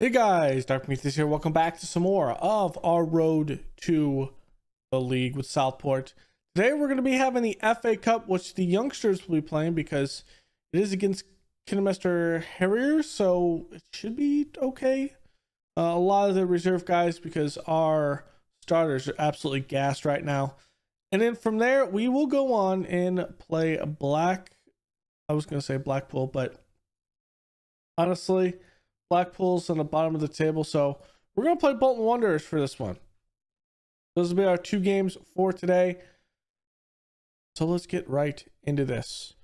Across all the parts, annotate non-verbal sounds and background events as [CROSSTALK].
Hey guys, Dark Prometheus here. Welcome back to some more of our road to the league with Southport. Today we're going to be having the FA Cup, which the youngsters will be playing because it is against Kidderminster Harriers, so it should be okay. Uh, a lot of the reserve guys because our starters are absolutely gassed right now. And then from there, we will go on and play a Black. I was going to say Blackpool, but honestly Blackpool's on the bottom of the table. So we're going to play Bolton Wanderers for this one. Those will be our two games for today. So let's get right into this.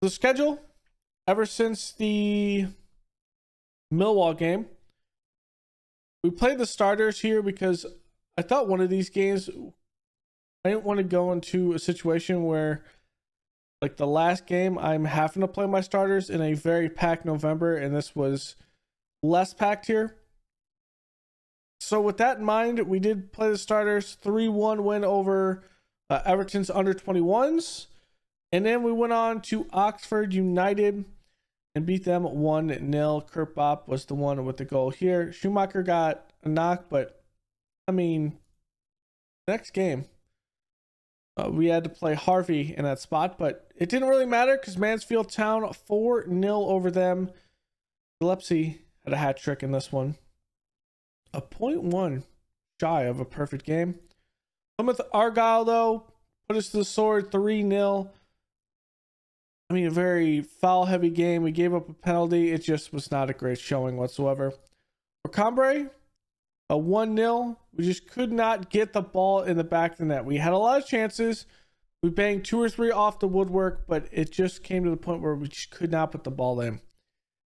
The schedule, ever since the Millwall game, we played the starters here because I thought one of these games, I didn't want to go into a situation where like the last game, I'm having to play my starters in a very packed November, and this was less packed here. So with that in mind, we did play the starters 3-1 win over uh, Everton's under 21s. And then we went on to Oxford United and beat them 1-0. Kurt Bopp was the one with the goal here. Schumacher got a knock, but I mean, next game, uh, we had to play Harvey in that spot, but it didn't really matter because Mansfield Town 4-0 over them. Gillespie had a hat trick in this one. A point one shy of a perfect game. Plymouth Argyle, though, put us to the sword 3 0. I mean, a very foul heavy game. We gave up a penalty. It just was not a great showing whatsoever. For Cambrai, a 1 0. We just could not get the ball in the back of the net. We had a lot of chances. We banged two or three off the woodwork, but it just came to the point where we just could not put the ball in.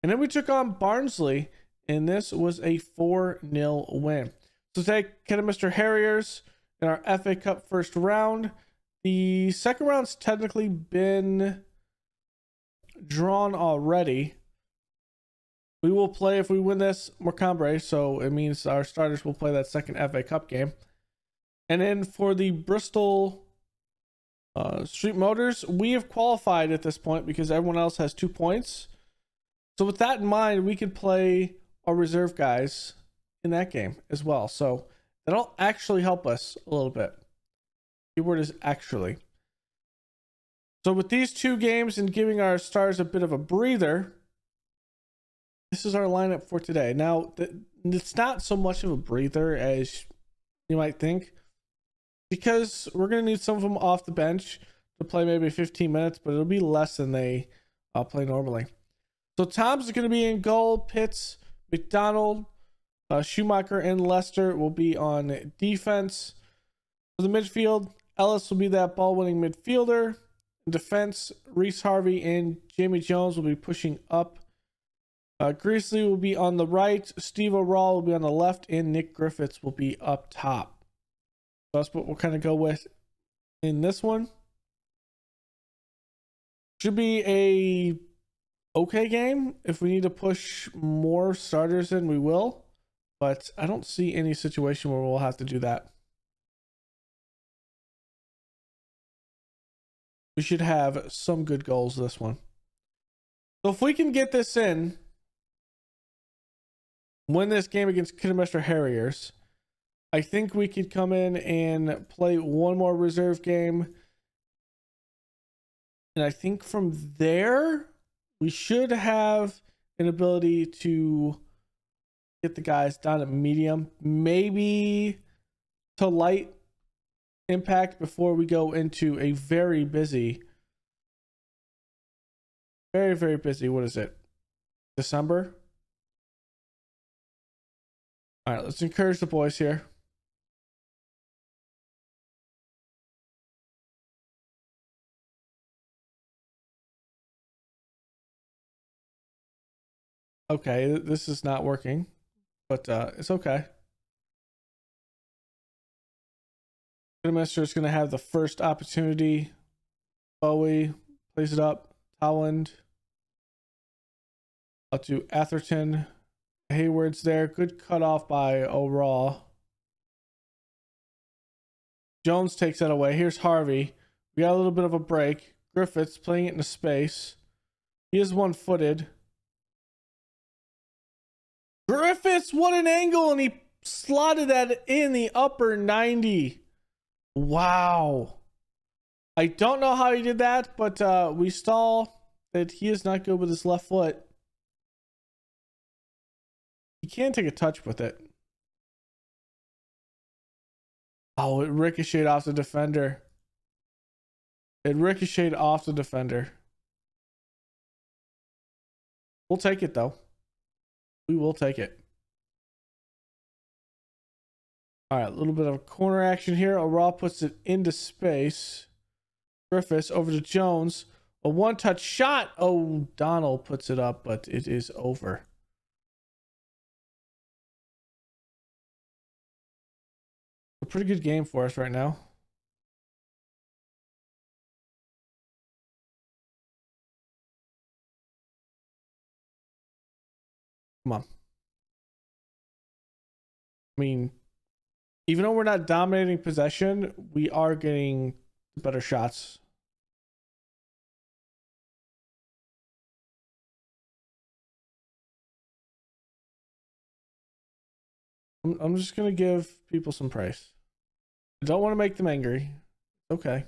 And then we took on Barnsley, and this was a 4 0 win. So today, Kidderminster Harriers in our FA Cup first round. The second round's technically been drawn already. We will play if we win this Morecambe, so it means our starters will play that second FA Cup game. And then for the Bristol uh, Street Motors, we have qualified at this point because everyone else has two points. So with that in mind, we could play our reserve guys in that game as well. So that'll actually help us a little bit. Keyword is actually. So with these two games and giving our stars a bit of a breather, this is our lineup for today. Now, it's not so much of a breather as you might think, because we're going to need some of them off the bench to play maybe 15 minutes, but it'll be less than they uh, play normally. So Tom's going to be in goal. Pitts, McDonald, uh, Schumacher, and Lester will be on defense. For the midfield, Ellis will be that ball winning midfielder. In defense, Reese Harvey and Jamie Jones will be pushing up. Uh, Greasley will be on the right. Steve O'Rawl will be on the left. And Nick Griffiths will be up top. So that's what we'll kind of go with in this one. Should be a okay game. If we need to push more starters in, we will. But I don't see any situation where we'll have to do that. We should have some good goals this one. So if we can get this in, win this game against Kidderminster Harriers, I think we could come in and play one more reserve game. And I think from there, we should have an ability to get the guys down at medium, maybe to light impact before we go into a very busy, very, very busy. What is it? December? All right, let's encourage the boys here. Okay, this is not working, but uh, it's okay. Minister is going to have the first opportunity. Bowie plays it up. Towland. Up to Atherton. Hayward's there. Good cutoff by O'Raw. Jones takes that away. Here's Harvey. We got a little bit of a break. Griffiths playing it into space. He is one footed. Griffiths, what an angle. And he slotted that in the upper 90. Wow. I don't know how he did that, but uh, we saw that he is not good with his left foot. He can take a touch with it. Oh, it ricocheted off the defender. It ricocheted off the defender. We'll take it though. We will take it. All right, a little bit of a corner action here. O'Raw puts it into space. Griffiths over to Jones. A one touch shot. Donald puts it up, but it is over. A pretty good game for us right now. Come on. I mean, even though we're not dominating possession, we are getting better shots. I'm, I'm just going to give people some price. I don't want to make them angry. Okay.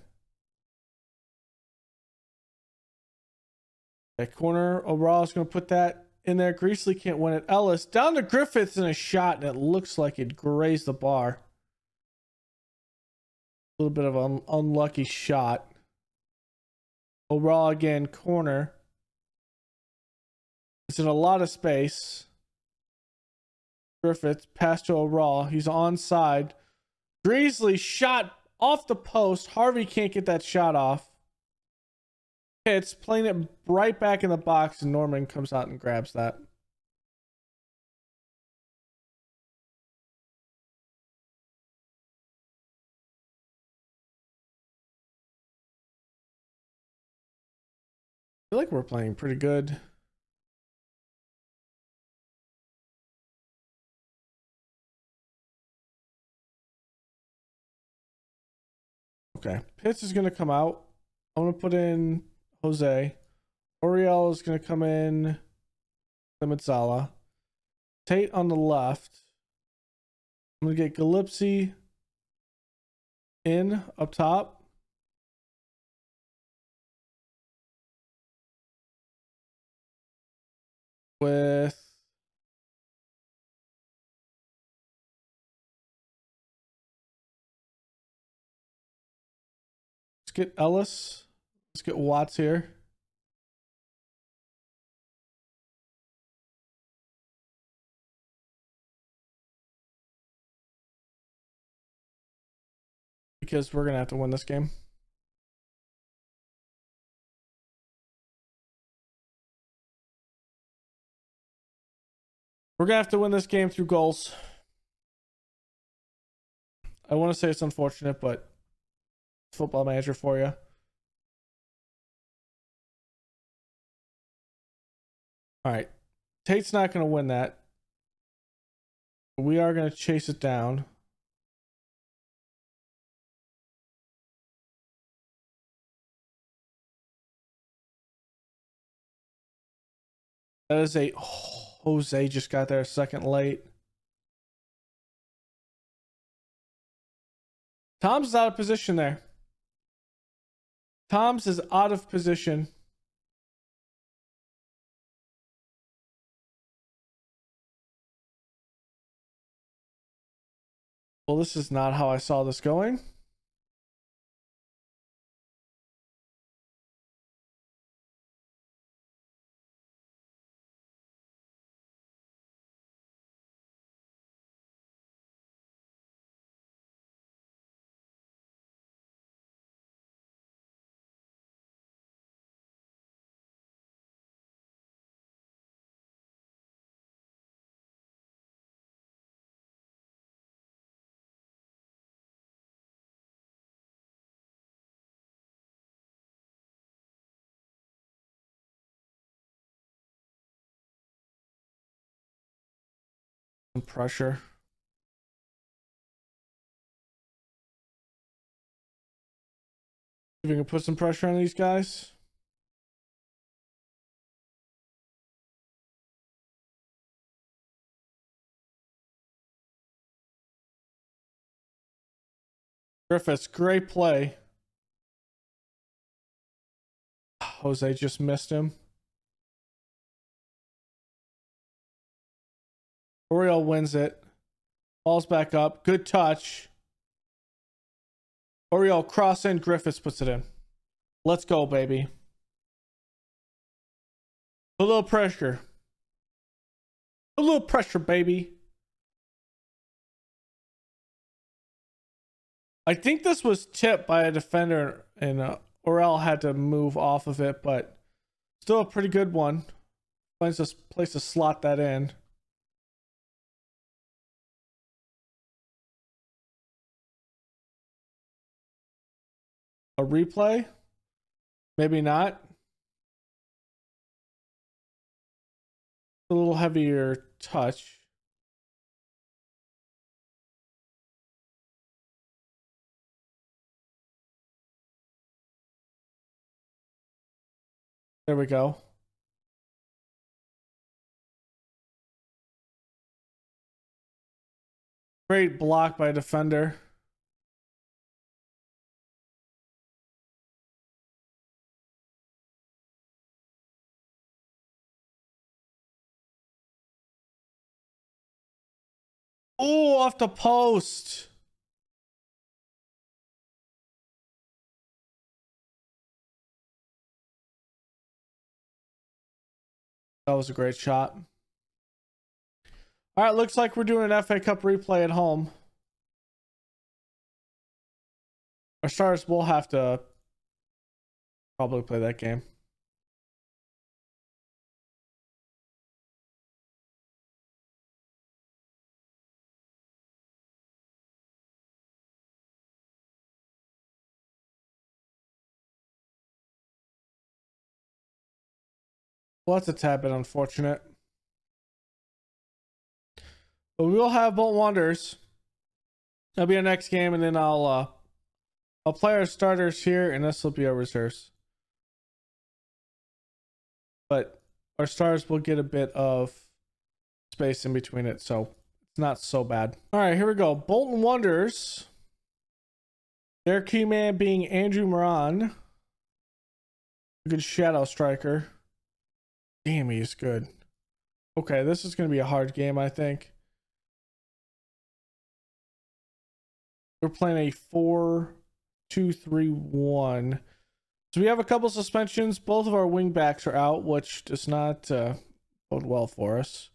That corner, overall is going to put that in there. Greasley can't win it. Ellis down to Griffiths in a shot, and it looks like it grazed the bar. A little bit of an unlucky shot. O'Raw again, corner. It's in a lot of space. Griffiths pass to O'Raw. He's onside. Greasley shot off the post. Harvey can't get that shot off. It's playing it right back in the box, and Norman comes out and grabs that. I feel like we're playing pretty good. Okay, Pitts is going to come out. I'm going to put in Jose. Oriel is going to come in. Limitsala. Tate on the left. I'm going to get Gillespie in up top. with let's get Ellis. Let's get Watts here. Because we're gonna have to win this game. We're gonna have to win this game through goals. I want to say it's unfortunate, but football manager for you. All right. Tate's not going to win that. We are going to chase it down. That is a Jose just got there a second late. Tom's is out of position there. Tom's is out of position. Well, this is not how I saw this going. pressure if we can put some pressure on these guys Griffiths, great play. [SIGHS] Jose just missed him. Oriole wins it. Ball's back up. Good touch. Oriole cross in. Griffiths puts it in. Let's go, baby. A little pressure. A little pressure, baby. I think this was tipped by a defender, and uh, Orel had to move off of it, but still a pretty good one. Finds a place to slot that in. A replay? Maybe not. A little heavier touch. There we go. Great block by defender. Oh, off the post. That was a great shot. All right, looks like we're doing an FA Cup replay at home. Our stars will have to probably play that game. Well, that's a tad bit unfortunate. But we will have Bolton Wanderers. That'll be our next game, and then I'll uh I'll play our starters here, and this will be our reserves. But our stars will get a bit of space in between it, so it's not so bad. All right, here we go. Bolton Wanderers. Their key man being Andrew Moran. A good shadow striker. Damn, he's good. Okay, this is going to be a hard game, I think. We're playing a 4 2 3 1. So we have a couple suspensions. Both of our wingbacks are out, which does not uh, bode well for us.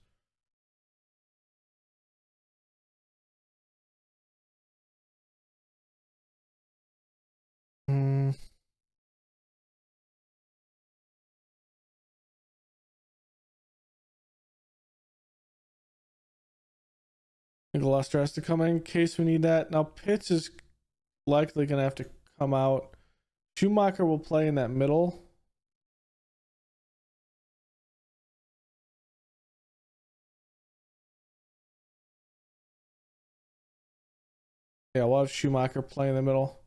Gloucester has to come in, in case we need that. Now Pitts is likely going to have to come out. Schumacher will play in that middle. Yeah, we'll have Schumacher play in the middle.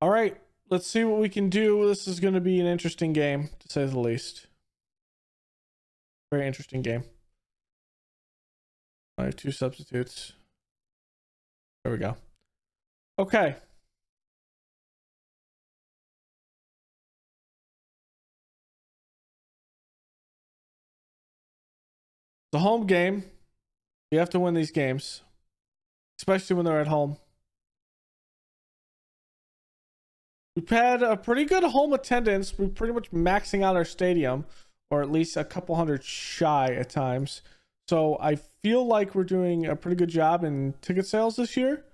All right, let's see what we can do. This is going to be an interesting game, to say the least. Very interesting game. I have two substitutes. There we go. Okay. The home game. You have to win these games, especially when they're at home. We've had a pretty good home attendance. We're pretty much maxing out our stadium, or at least a couple hundred shy at times. So I feel like we're doing a pretty good job in ticket sales this year.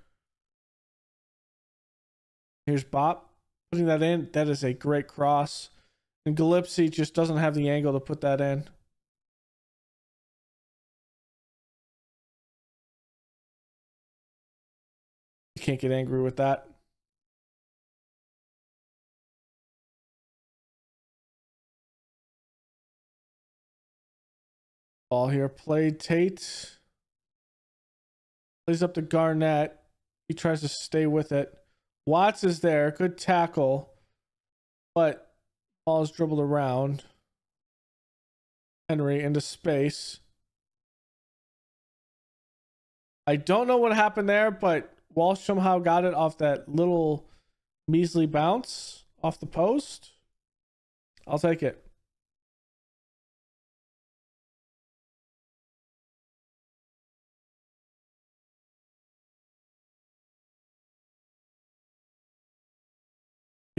Here's Bopp putting that in. That is a great cross. And Gillespie just doesn't have the angle to put that in. You can't get angry with that. Ball here Play Tate. Plays up to Garnett. He tries to stay with it. Watts is there. Good tackle. But ball is dribbled around. Henry into space. I don't know what happened there, but Walsh somehow got it off that little measly bounce off the post. I'll take it.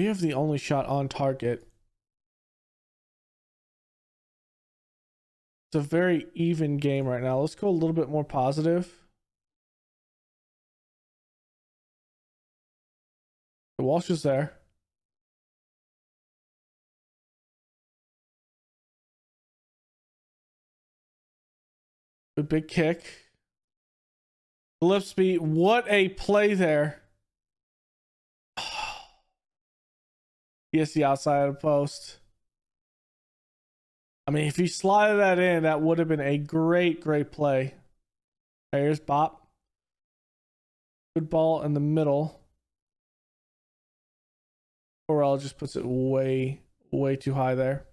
We have the only shot on target. It's a very even game right now. Let's go a little bit more positive. The Walsh is there. A big kick. Gillespie, what a play there. Yes, the outside of the post. I mean, if you slide that in, that would have been a great, great play. Here's Bopp. Good ball in the middle. Corral just puts it way, way too high there.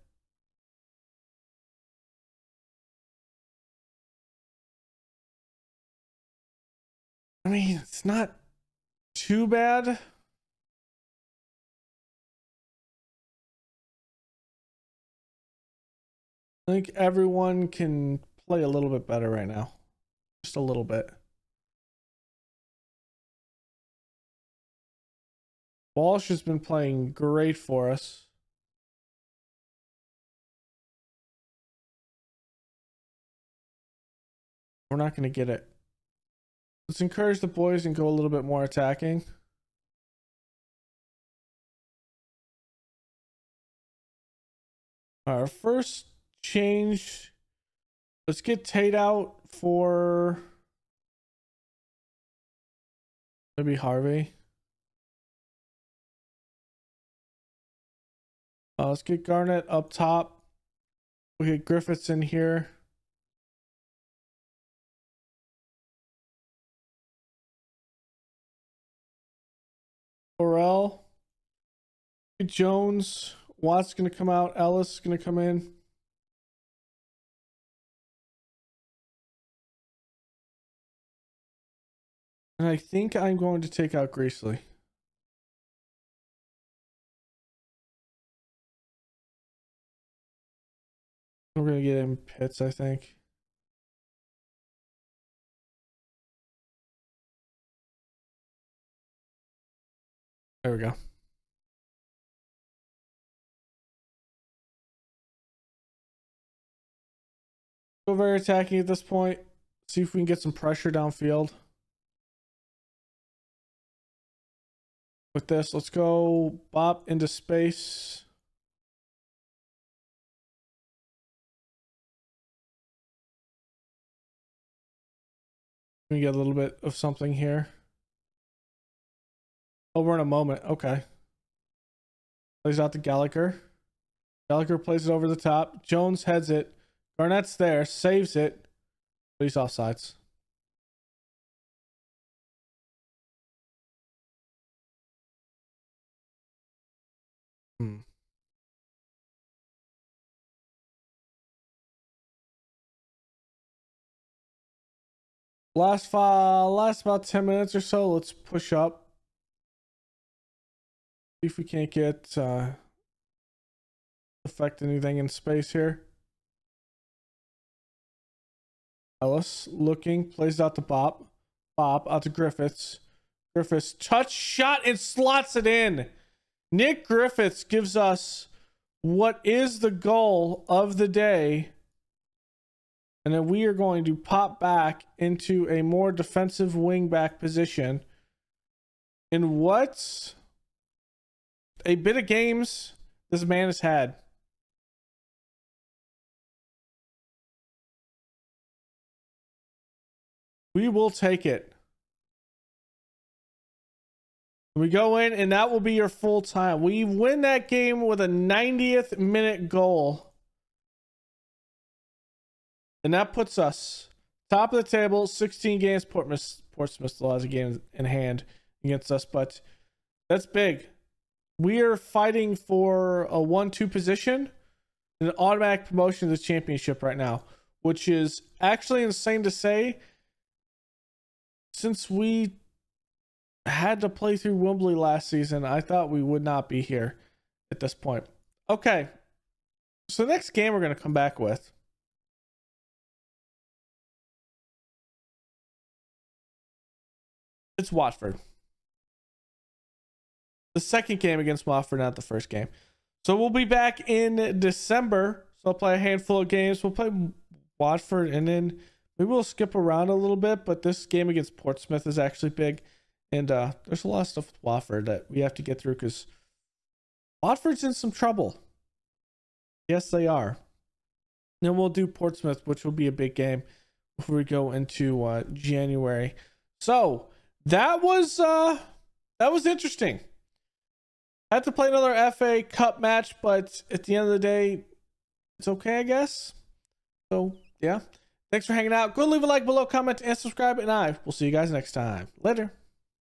I mean, it's not too bad. I think everyone can play a little bit better right now. Just a little bit. Walsh has been playing great for us. We're not going to get it. Let's encourage the boys and go a little bit more attacking. Our first change. Let's get Tate out for maybe Harvey. Uh, let's get Garnett up top. We get Griffiths in here. Orel. Jones. Watt's going to come out. Ellis is going to come in. And I think I'm going to take out Greasley. We're going to get him Pitts, I think. There we go. Go very attacking at this point. See if we can get some pressure downfield. With this. Let's go Bopp into space. Me get a little bit of something here. Oh, we're in a moment. Okay. Plays out the Gallagher. Gallagher plays it over the top. Jones heads it. Garnett's there, saves it. But he's offsides. Last five, last about 10 minutes or so, let's push up. See if we can't get uh affect anything in space here. Ellis looking, plays out to Bopp. Bopp out to Griffiths. Griffiths touch shot and slots it in. Nick Griffiths gives us what is the goal of the day. And then we are going to pop back into a more defensive wing back position. In what a bit of games this man has had. We will take it. We go in, and that will be your full time. We win that game with a 90th minute goal. And that puts us top of the table, 16 games. Portsmouth, Portsmouth still has a game in hand against us, but that's big. We are fighting for a 1 2 position, an automatic promotion to the championship right now, which is actually insane to say since we had to play through Wembley last season, I thought we would not be here at this point. Okay. So the next game we're going to come back with it's Watford. The second game against Watford, not the first game. So we'll be back in December. So I'll play a handful of games. We'll play Watford and then maybe we'll skip around a little bit. But this game against Portsmouth is actually big. And uh, there's a lot of stuff with Watford that we have to get through because Watford's in some trouble. Yes, they are. Then we'll do Portsmouth, which will be a big game before we go into uh, January. So that was uh, that was interesting. I had to play another FA Cup match, but at the end of the day, it's okay, I guess. So yeah, thanks for hanging out. Go leave a like below, comment, and subscribe, and I will see you guys next time. Later.